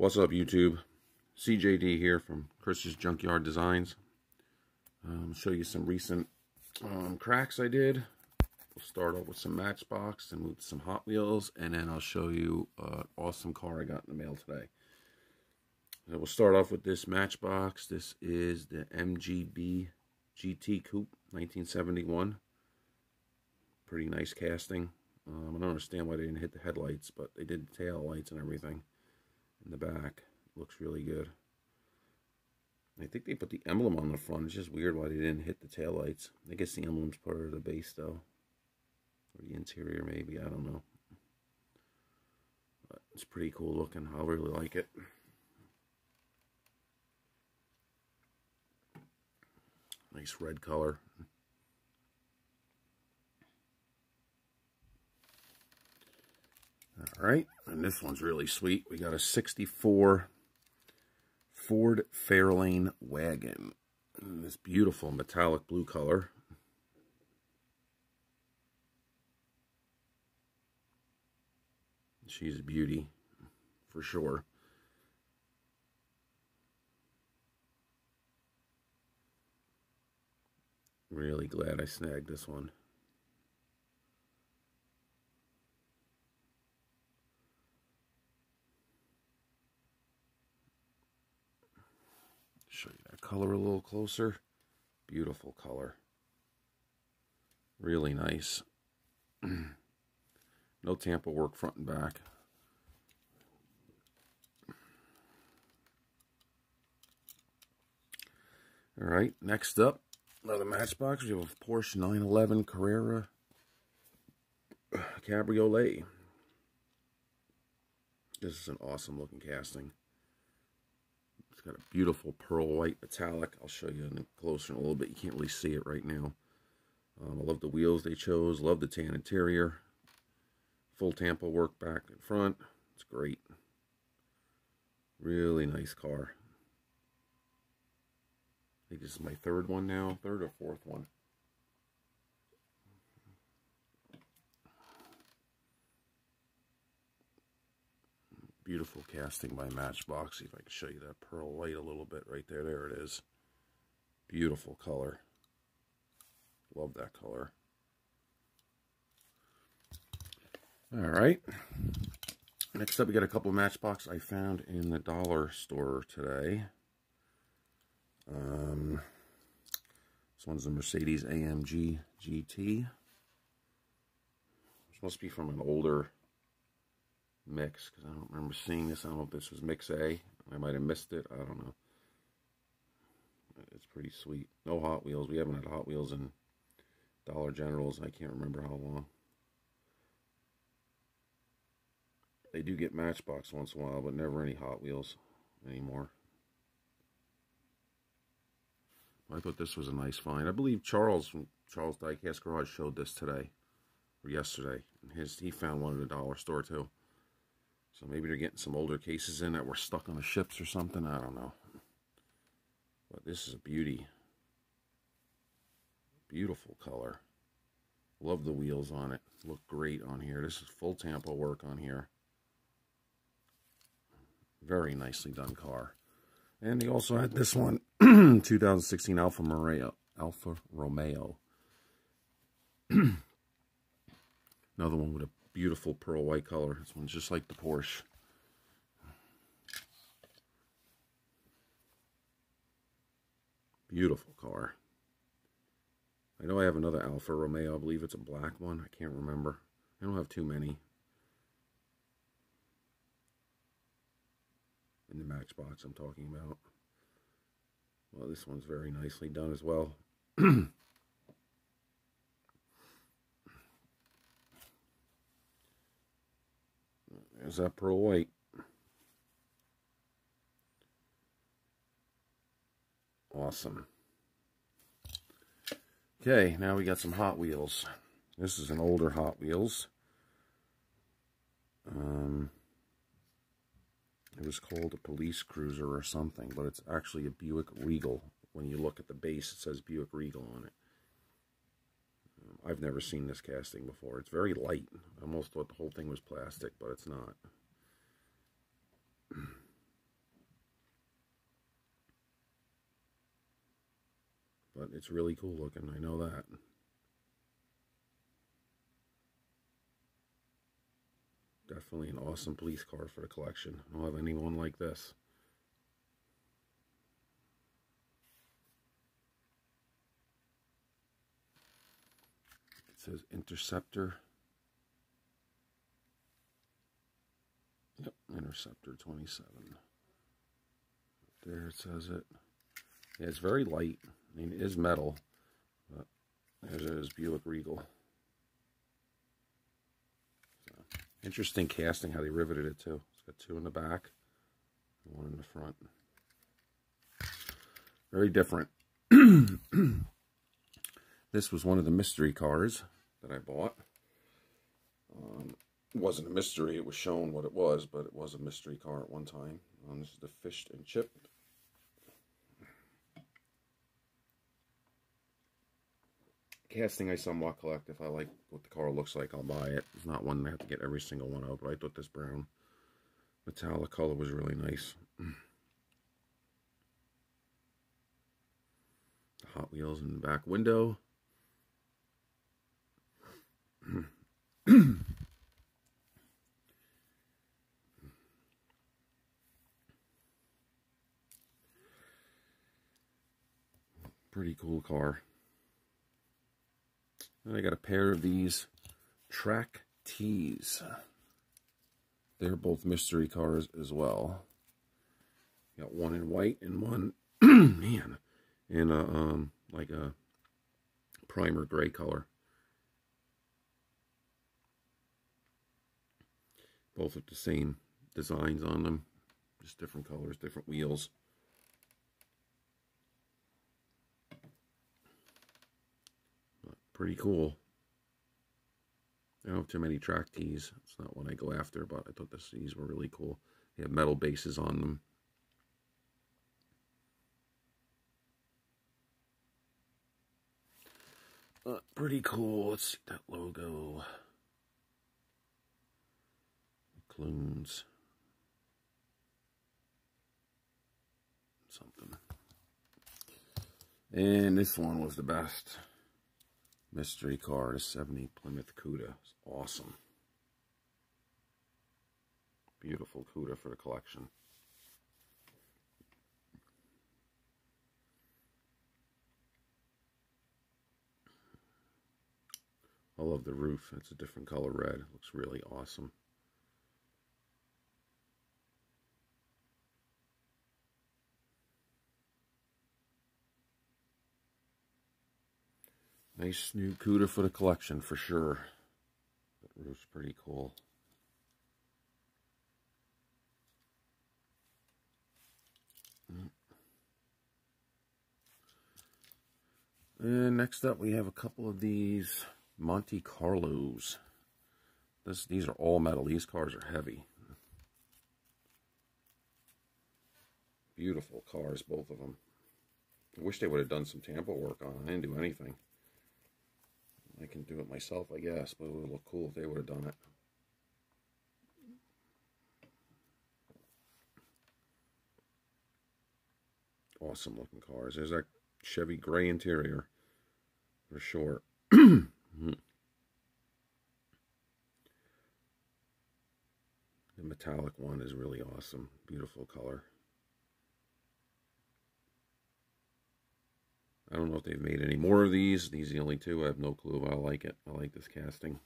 What's up, YouTube? CJD here from Chris's Junkyard Designs. Um, show you some recent um, cracks I did. We'll start off with some Matchbox and move to some Hot Wheels, and then I'll show you an awesome car I got in the mail today. So we'll start off with this Matchbox. This is the MGB GT Coupe 1971. Pretty nice casting. Um, I don't understand why they didn't hit the headlights, but they did the tail lights and everything in the back. Looks really good. I think they put the emblem on the front. It's just weird why they didn't hit the tail lights. I guess the emblem's part of the base, though. Or the interior, maybe. I don't know. But it's pretty cool looking. I really like it. Nice red color. All right, and this one's really sweet. We got a 64 Ford Fairlane wagon. In this beautiful metallic blue color. She's a beauty, for sure. Really glad I snagged this one. Show you color a little closer. Beautiful color. Really nice. no tampo work front and back. All right, next up, another Matchbox. We have a Porsche 911 Carrera Cabriolet. This is an awesome looking casting. It's got a beautiful pearl white metallic. I'll show you in closer in a little bit. You can't really see it right now. Um, I love the wheels they chose. Love the tan interior. Full tampo work back and front. It's great. Really nice car. I think this is my third one now. Third or fourth one. Beautiful casting by Matchbox. See if I can show you that pearl white a little bit right there. There it is. Beautiful color. Love that color. All right. Next up, we got a couple Matchbox I found in the dollar store today. Um, this one's a Mercedes AMG GT. This must be from an older mix because I don't remember seeing this. I don't know if this was mix A. I might have missed it. I don't know. It's pretty sweet. No Hot Wheels. We haven't had Hot Wheels in Dollar Generals. I can't remember how long. They do get Matchbox once in a while, but never any Hot Wheels anymore. I thought this was a nice find. I believe Charles from Charles Diecast Garage showed this today or yesterday. His he found one at a dollar store too. So maybe they're getting some older cases in that were stuck on the ships or something. I don't know. But this is a beauty. Beautiful color. Love the wheels on it. Look great on here. This is full tampo work on here. Very nicely done car. And they also had this one, 2016 Alfa Romeo. Alfa Romeo. Another one with a beautiful pearl white color. This one's just like the Porsche. Beautiful car. I know I have another Alfa Romeo. I believe it's a black one. I can't remember. I don't have too many. In the Matchbox I'm talking about. Well, this one's very nicely done as well. There's that pearl white. Awesome. Okay, now we got some Hot Wheels. This is an older Hot Wheels. Um, it was called a police cruiser or something, but it's actually a Buick Regal. When you look at the base, it says Buick Regal on it. I've never seen this casting before. It's very light. I almost thought the whole thing was plastic, but it's not. but it's really cool looking, I know that. Definitely an awesome police car for the collection. I don't have anyone like this. It says Interceptor. Yep, Interceptor 27. There it says it. Yeah, it's very light. I mean, it is metal. But there's his Buick Regal. So, interesting casting how they riveted it too. It's got two in the back, one in the front. Very different. this was one of the mystery cars that I bought. Um, it wasn't a mystery. It was shown what it was, but it was a mystery car at one time. Um, this is the fished and chipped. casting I somewhat collect. If I like what the car looks like, I'll buy it. It's not one I have to get every single one of, but I thought this brown metallic color was really nice. Hot Wheels in the back window. Pretty cool car. And I got a pair of these track tees. They're both mystery cars as well. Got one in white and one, man, in a, um, like a primer gray color. Both with the same designs on them. Just different colors, different wheels. pretty cool. I don't have too many track tees. It's not one I go after, but I thought the tees were really cool. They have metal bases on them. Uh, pretty cool. Let's see that logo. Clunes. Something. And this one was the best. Mystery car, the 70 Plymouth Cuda. It's awesome. Beautiful Cuda for the collection. I love the roof. It's a different color red. It looks really awesome. Nice new Cuda for the collection for sure. That roof's pretty cool. Mm. And next up we have a couple of these Monte Carlos. This, these are all metal. These cars are heavy. Beautiful cars, both of them. I wish they would have done some tampo work on. I didn't do anything. I can do it myself, I guess, but it would look cool if they would have done it. Awesome looking cars. There's that Chevy gray interior for sure. the metallic one is really awesome. Beautiful color. I don't know if they've made any more of these. These are the only two. I have no clue, I like it. I like this casting.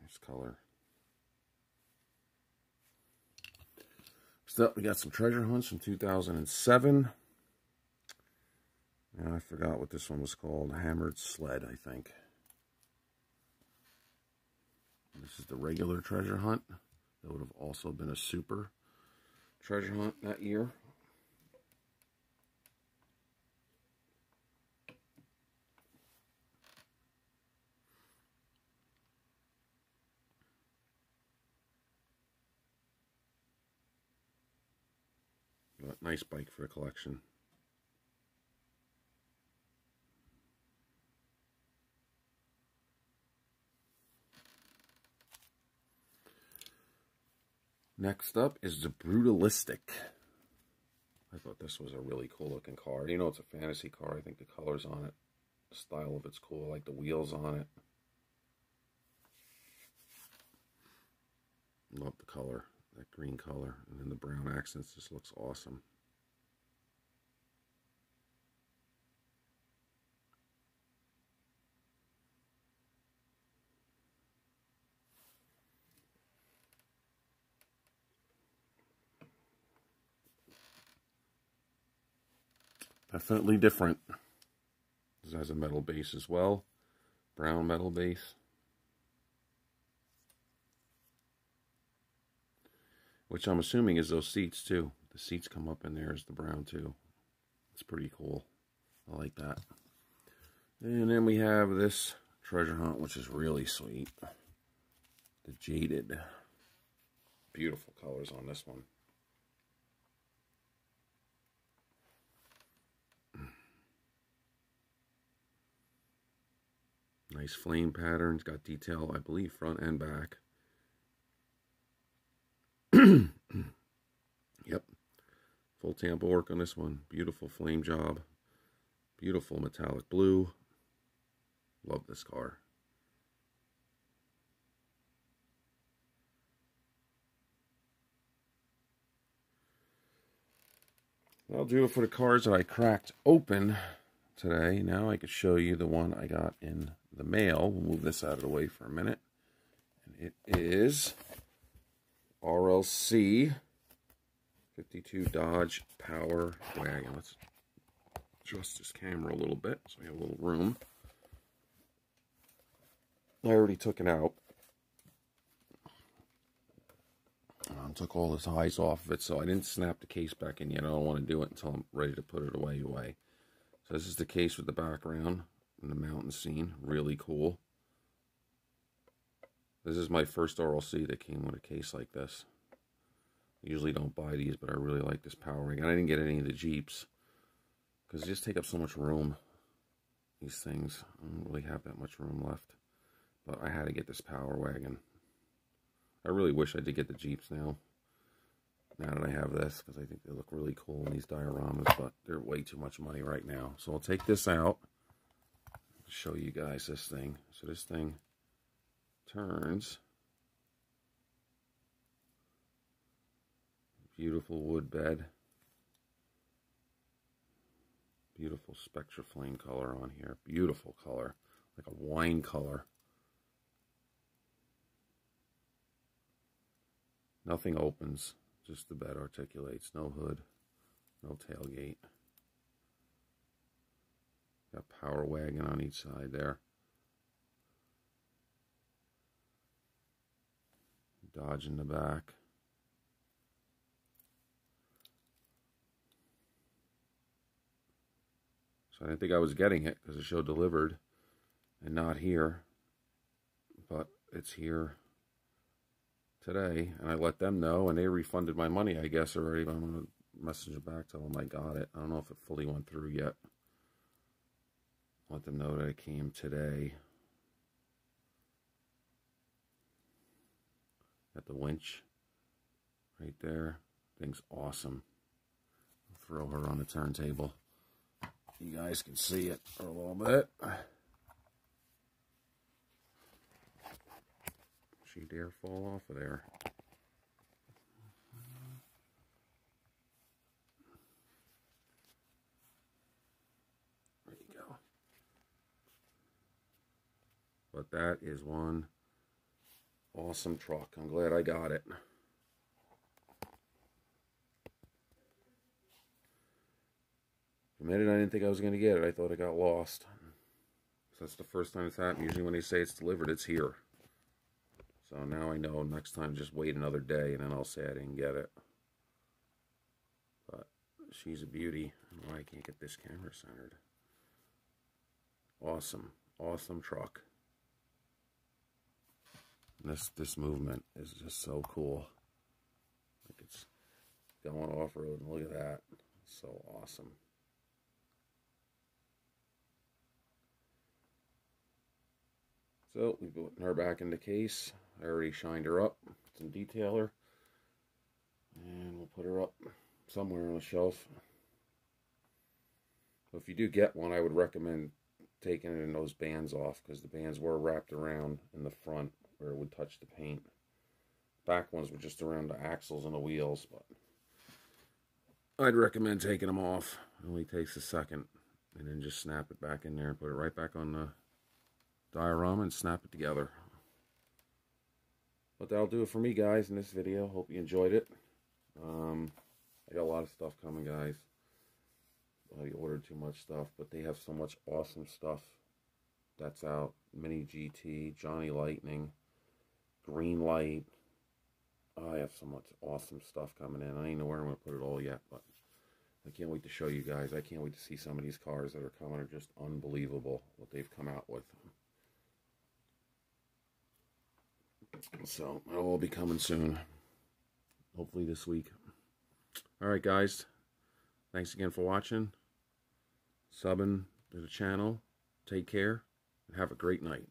Nice color. So we got some treasure hunts from 2007. Now I forgot what this one was called. Hammered Sled, I think. This is the regular treasure hunt. That would have also been a super treasure hunt that year. But nice bike for a collection. Next up is the Brutalistic. I thought this was a really cool looking car. You know, it's a fantasy car. I think the colors on it, the style of it's cool. I like the wheels on it. Love the color, that green color. And then the brown accents just looks awesome. Definitely different. This has a metal base as well. Brown metal base. Which I'm assuming is those seats too. The seats come up in there as the brown too. It's pretty cool. I like that. And then we have this treasure hunt, which is really sweet. The Jaded. Beautiful colors on this one. Nice flame patterns, got detail, I believe, front and back. yep. Full tampo work on this one. Beautiful flame job. Beautiful metallic blue. Love this car. I'll do it for the cars that I cracked open today. Now I can show you the one I got in the mail. We'll move this out of the way for a minute. And it is RLC 52 Dodge Power Wagon. Let's adjust this camera a little bit so we have a little room. I already took it out. Um, took all the ties off of it, so I didn't snap the case back in yet. I don't want to do it until I'm ready to put it away away. So this is the case with the background and the mountain scene. Really cool. This is my first RLC that came with a case like this. I usually don't buy these, but I really like this Power ring. And I didn't get any of the Jeeps because they just take up so much room. These things. I don't really have that much room left. But I had to get this Power Wagon. I really wish I did get the Jeeps now. Now that I have this, because I think they look really cool in these dioramas, but they're way too much money right now. So I'll take this out show you guys this thing. So this thing turns. Beautiful wood bed. Beautiful Spectra Flame color on here. Beautiful color. Like a wine color. Nothing opens. Just the bed articulates. No hood. No tailgate. Got power wagon on each side there. Dodge in the back. So I didn't think I was getting it because it showed delivered and not here. But it's here today. And I let them know and they refunded my money, I guess, already. But I'm going to message it back, tell them I got it. I don't know if it fully went through yet. Let them know that I came today. at the winch right there. Thing's awesome. I'll throw her on the turntable. You guys can see it for a little bit. She dare fall off of there. But that is one awesome truck. I'm glad I got it. A minute I didn't think I was going to get it. I thought it got lost. So that's the first time it's happened. Usually when they say it's delivered, it's here. So now I know next time just wait another day and then I'll say I didn't get it. But she's a beauty. Why I can't get this camera centered. Awesome. Awesome truck. This this movement is just so cool. Like it's going off road and look at that. It's so awesome. So we put her back in the case. I already shined her up. Some detailer. And we'll put her up somewhere on a shelf. If you do get one, I would recommend taking it in those bands off because the bands were wrapped around in the front where it would touch the paint. Back ones were just around the axles and the wheels, but I'd recommend taking them off. It only takes a second. And then just snap it back in there and put it right back on the diorama and snap it together. But that'll do it for me, guys, in this video. Hope you enjoyed it. Um, I got a lot of stuff coming, guys. I ordered too much stuff, but they have so much awesome stuff that's out. Mini GT, Johnny Lightning, Green Light. Oh, I have so much awesome stuff coming in. I ain't know where I'm going to put it all yet, but I can't wait to show you guys. I can't wait to see some of these cars that are coming are just unbelievable what they've come out with. So, it'll all be coming soon. Hopefully this week. Alright, guys. Thanks again for watching. Subbing to the channel. Take care. And have a great night.